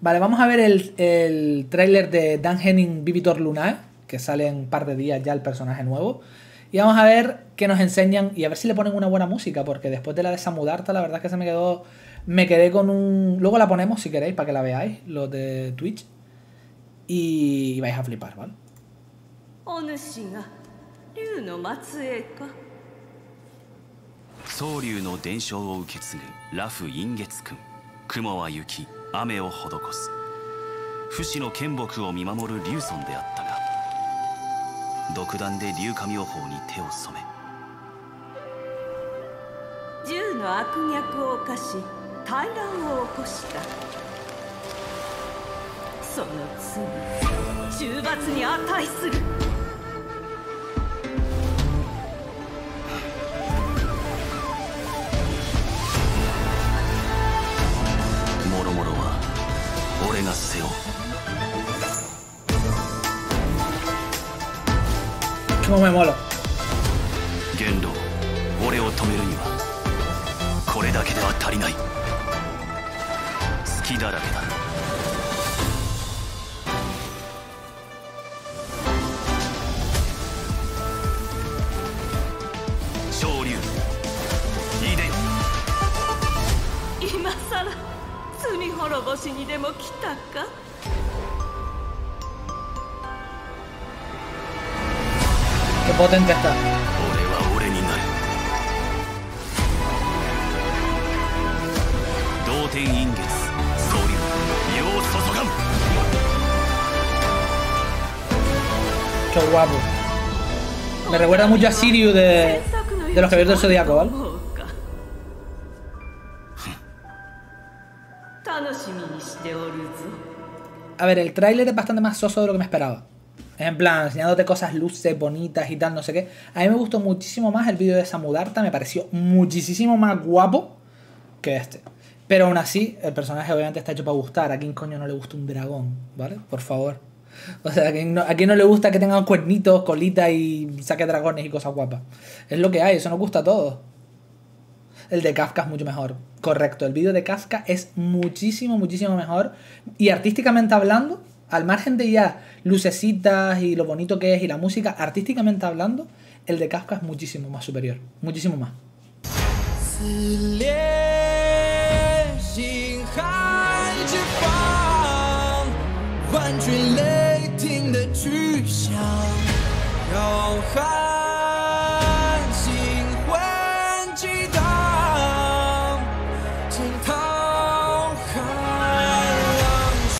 Vale, vamos a ver el, el tráiler de Dan Henning Vivitor Lunae, que sale en un par de días ya el personaje nuevo. Y vamos a ver qué nos enseñan y a ver si le ponen una buena música, porque después de la de Samudarta, la verdad es que se me quedó. Me quedé con un. Luego la ponemos si queréis para que la veáis, los de Twitch. Y vais a flipar, ¿vale? お主が竜の末裔か宗竜の伝承を受け継ぐラフ陰月君 雲は雪雨を施す。不死の剣木を見守る竜尊であったが独断で竜神予報に手を染め。銃の悪逆を犯し大乱を起こした。その罪重罰に値する。me muero malo. Gendo, ore o tomeru ni wa kore dake de wa tarinai. Suki darake da. 今さら罪滅ぼしにでも来たか Potente está. Qué guapo. Me recuerda mucho a Sirius de, de los Caballeros del Zodiaco, ¿vale? A ver, el tráiler es bastante más soso de lo que me esperaba. En plan, enseñándote cosas luces bonitas y tal, no sé qué. A mí me gustó muchísimo más el vídeo de Samudarta, me pareció muchísimo más guapo que este. Pero aún así, el personaje obviamente está hecho para gustar. ¿A quién coño no le gusta un dragón? ¿Vale? Por favor. O sea, ¿a quién no, a quién no le gusta que tengan cuernitos, colitas y saque dragones y cosas guapas? Es lo que hay, eso nos gusta a todos. El de Kafka es mucho mejor. Correcto, el vídeo de Kafka es muchísimo, muchísimo mejor. Y artísticamente hablando, al margen de ya lucecitas y lo bonito que es y la música, artísticamente hablando, el de Kafka es muchísimo más superior. Muchísimo más.